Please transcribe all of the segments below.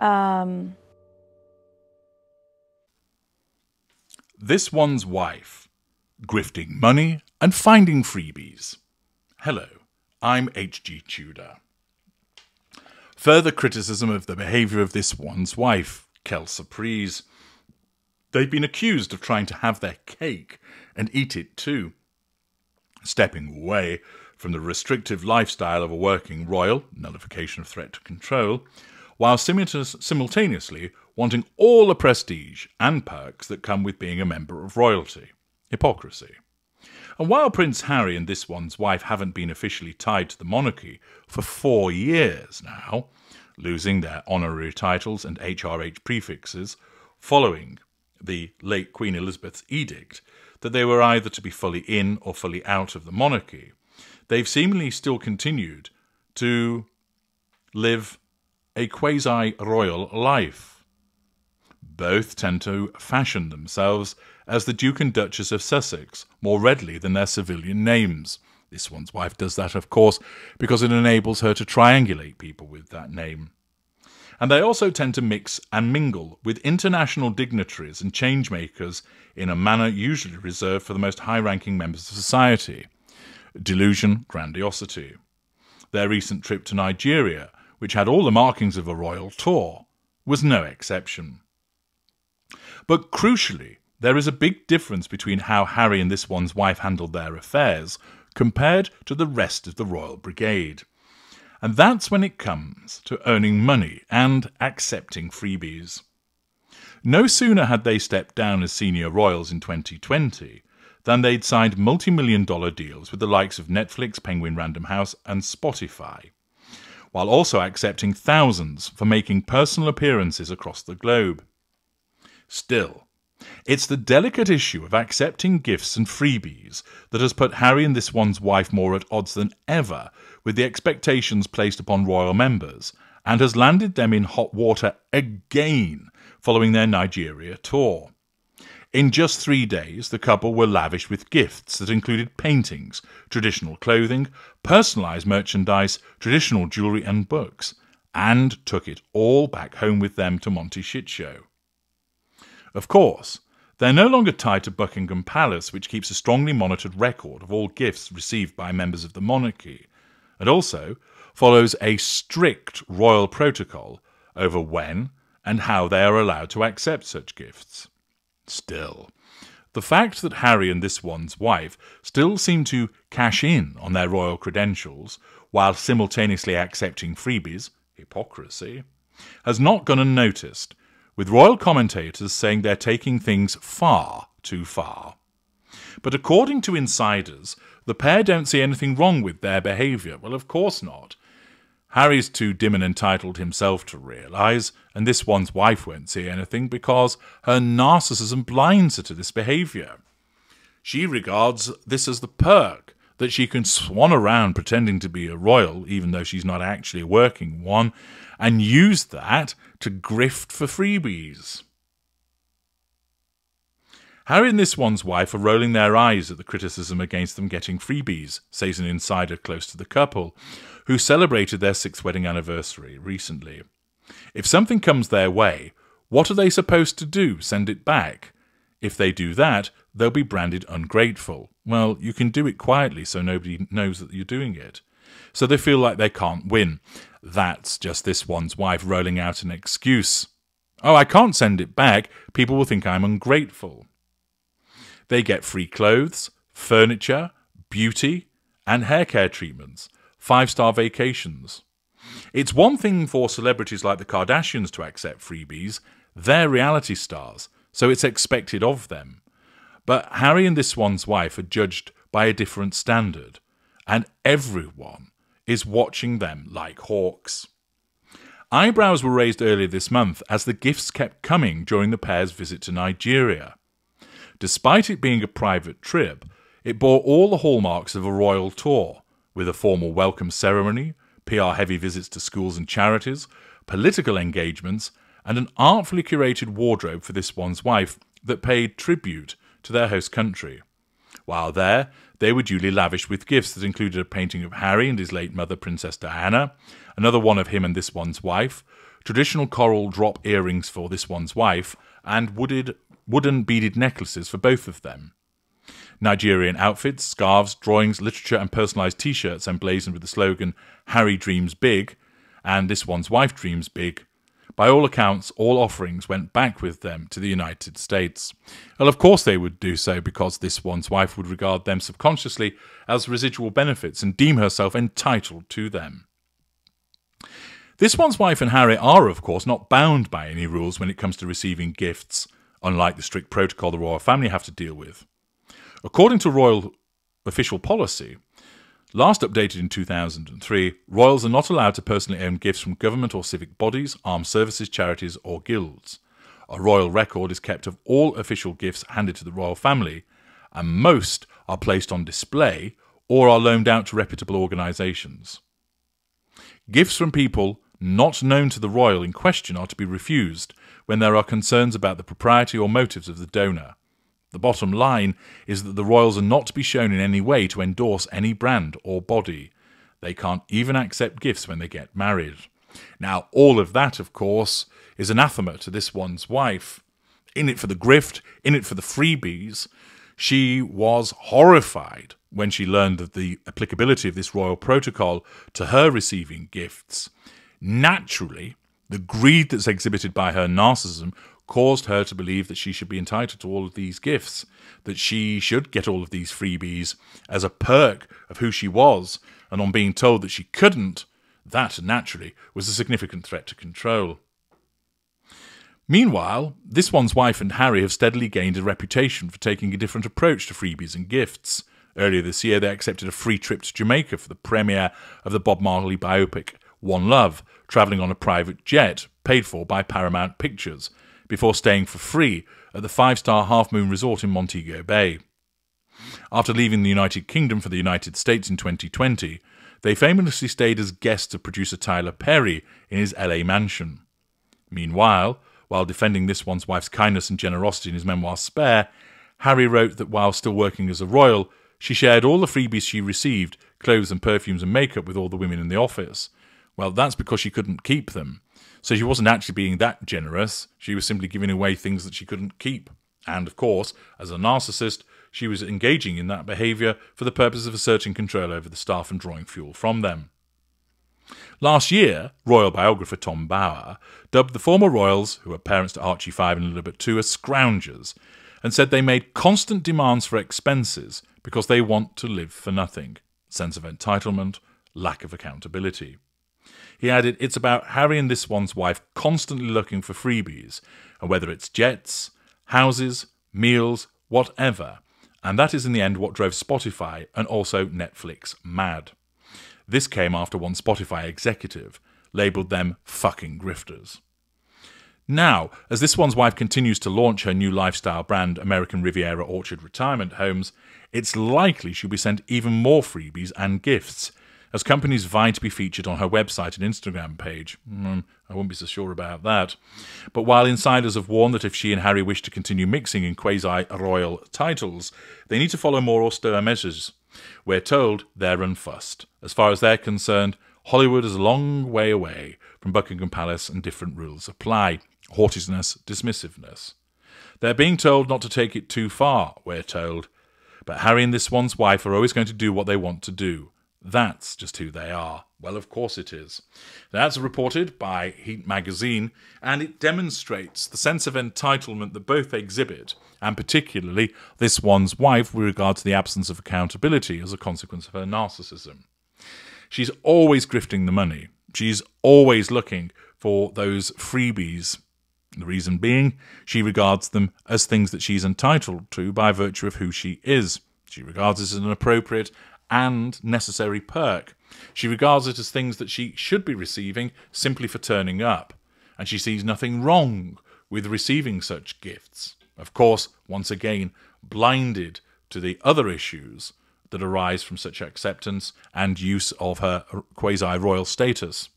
Um, This one's wife, grifting money and finding freebies. Hello, I'm H.G. Tudor. Further criticism of the behaviour of this one's wife, Kelsa Pries. They've been accused of trying to have their cake and eat it too, stepping away from the restrictive lifestyle of a working royal, nullification of threat to control, while simultaneously wanting all the prestige and perks that come with being a member of royalty. Hypocrisy. And while Prince Harry and this one's wife haven't been officially tied to the monarchy for four years now, losing their honorary titles and HRH prefixes following the late Queen Elizabeth's edict that they were either to be fully in or fully out of the monarchy, they've seemingly still continued to live a quasi royal life. Both tend to fashion themselves as the Duke and Duchess of Sussex more readily than their civilian names. This one's wife does that, of course, because it enables her to triangulate people with that name. And they also tend to mix and mingle with international dignitaries and changemakers in a manner usually reserved for the most high ranking members of society. Delusion, grandiosity. Their recent trip to Nigeria which had all the markings of a royal tour, was no exception. But crucially, there is a big difference between how Harry and this one's wife handled their affairs compared to the rest of the royal brigade. And that's when it comes to earning money and accepting freebies. No sooner had they stepped down as senior royals in 2020 than they'd signed multi million dollar deals with the likes of Netflix, Penguin Random House, and Spotify while also accepting thousands for making personal appearances across the globe. Still, it's the delicate issue of accepting gifts and freebies that has put Harry and this one's wife more at odds than ever with the expectations placed upon royal members, and has landed them in hot water again following their Nigeria tour. In just three days, the couple were lavished with gifts that included paintings, traditional clothing, personalised merchandise, traditional jewellery, and books, and took it all back home with them to Monte Shitshow. Of course, they're no longer tied to Buckingham Palace, which keeps a strongly monitored record of all gifts received by members of the monarchy, and also follows a strict royal protocol over when and how they are allowed to accept such gifts. Still, the fact that Harry and this one's wife still seem to cash in on their royal credentials while simultaneously accepting freebies, hypocrisy, has not gone unnoticed, with royal commentators saying they're taking things far too far. But according to insiders, the pair don't see anything wrong with their behaviour. Well, of course not. Harry's too dim and entitled himself to realise, and this one's wife won't see anything because her narcissism blinds her to this behaviour. She regards this as the perk that she can swan around pretending to be a royal, even though she's not actually a working one, and use that to grift for freebies. Harry and this one's wife are rolling their eyes at the criticism against them getting freebies, says an insider close to the couple, who celebrated their sixth wedding anniversary recently. If something comes their way, what are they supposed to do? Send it back? If they do that, they'll be branded ungrateful. Well, you can do it quietly so nobody knows that you're doing it. So they feel like they can't win. That's just this one's wife rolling out an excuse. Oh, I can't send it back. People will think I'm ungrateful. They get free clothes, furniture, beauty, and hair care treatments five star vacations. It's one thing for celebrities like the Kardashians to accept freebies, they're reality stars, so it's expected of them. But Harry and this one's wife are judged by a different standard, and everyone is watching them like hawks. Eyebrows were raised earlier this month as the gifts kept coming during the pair's visit to Nigeria. Despite it being a private trip, it bore all the hallmarks of a royal tour, with a formal welcome ceremony, PR heavy visits to schools and charities, political engagements, and an artfully curated wardrobe for this one's wife that paid tribute to their host country. While there, they were duly lavished with gifts that included a painting of Harry and his late mother, Princess Diana, another one of him and this one's wife, traditional coral drop earrings for this one's wife, and wooded, wooden beaded necklaces for both of them. Nigerian outfits, scarves, drawings, literature, and personalised t shirts emblazoned with the slogan Harry Dreams Big and This One's Wife Dreams Big. By all accounts, all offerings went back with them to the United States. Well, of course they would do so because this one's wife would regard them subconsciously as residual benefits and deem herself entitled to them. This one's wife and Harry are, of course, not bound by any rules when it comes to receiving gifts, unlike the strict protocol the royal family have to deal with. According to royal official policy, last updated in 2003, royals are not allowed to personally own gifts from government or civic bodies, armed services, charities, or guilds. A royal record is kept of all official gifts handed to the royal family, and most are placed on display or are loaned out to reputable organisations. Gifts from people not known to the royal in question are to be refused when there are concerns about the propriety or motives of the donor. The bottom line is that the royals are not to be shown in any way to endorse any brand or body. They can't even accept gifts when they get married. Now, all of that, of course, is anathema to this one's wife. In it for the grift, in it for the freebies. She was horrified when she learned of the applicability of this royal protocol to her receiving gifts. Naturally, the greed that's exhibited by her narcissism caused her to believe that she should be entitled to all of these gifts, that she should get all of these freebies as a perk of who she was, and on being told that she couldn't, that naturally was a significant threat to control. Meanwhile, this one's wife and Harry have steadily gained a reputation for taking a different approach to freebies and gifts. Earlier this year, they accepted a free trip to Jamaica for the premiere of the Bob Marley biopic One Love, travelling on a private jet paid for by Paramount Pictures, before staying for free at the five star Half Moon Resort in Montego Bay. After leaving the United Kingdom for the United States in 2020, they famously stayed as guests of producer Tyler Perry in his LA mansion. Meanwhile, while defending this one's wife's kindness and generosity in his memoir Spare, Harry wrote that while still working as a royal, she shared all the freebies she received, clothes and perfumes and makeup, with all the women in the office. Well, that's because she couldn't keep them. So she wasn't actually being that generous. She was simply giving away things that she couldn't keep. And of course, as a narcissist, she was engaging in that behaviour for the purpose of asserting control over the staff and drawing fuel from them. Last year, royal biographer Tom Bower dubbed the former royals, who were parents to Archie V and Elizabeth II, as scroungers, and said they made constant demands for expenses because they want to live for nothing. Sense of entitlement, lack of accountability. He added, It's about Harry and this one's wife constantly looking for freebies, and whether it's jets, houses, meals, whatever. And that is in the end what drove Spotify and also Netflix mad. This came after one Spotify executive labelled them fucking grifters. Now, as this one's wife continues to launch her new lifestyle brand, American Riviera Orchard Retirement Homes, it's likely she'll be sent even more freebies and gifts, as companies vie to be featured on her website and Instagram page. Mm, I won't be so sure about that. But while insiders have warned that if she and Harry wish to continue mixing in quasi royal titles, they need to follow more austere measures. We're told they're unfussed. As far as they're concerned, Hollywood is a long way away from Buckingham Palace and different rules apply haughtiness, dismissiveness. They're being told not to take it too far, we're told. But Harry and this one's wife are always going to do what they want to do. That's just who they are. Well, of course it is. That's reported by Heat magazine, and it demonstrates the sense of entitlement that both exhibit, and particularly this one's wife with regard to the absence of accountability as a consequence of her narcissism. She's always grifting the money. She's always looking for those freebies. The reason being, she regards them as things that she's entitled to by virtue of who she is. She regards it as an appropriate and necessary perk. She regards it as things that she should be receiving simply for turning up, and she sees nothing wrong with receiving such gifts. Of course, once again, blinded to the other issues that arise from such acceptance and use of her quasi royal status.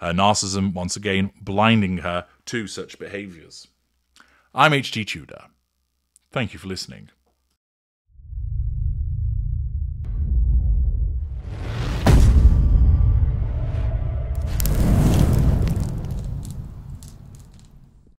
Her narcissism once again blinding her to such behaviours. I'm H.G. Tudor. Thank you for listening.